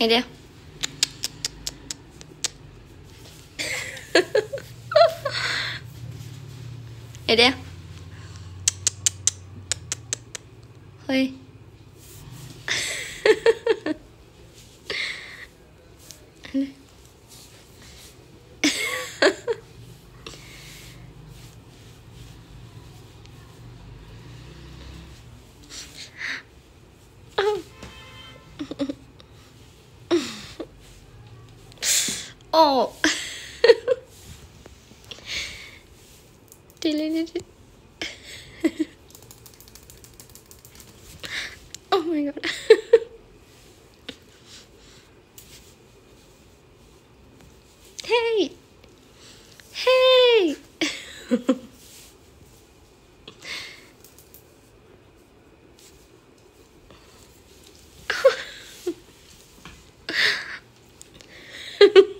看见。快 点！嘿，Oh. oh my god. hey. Hey.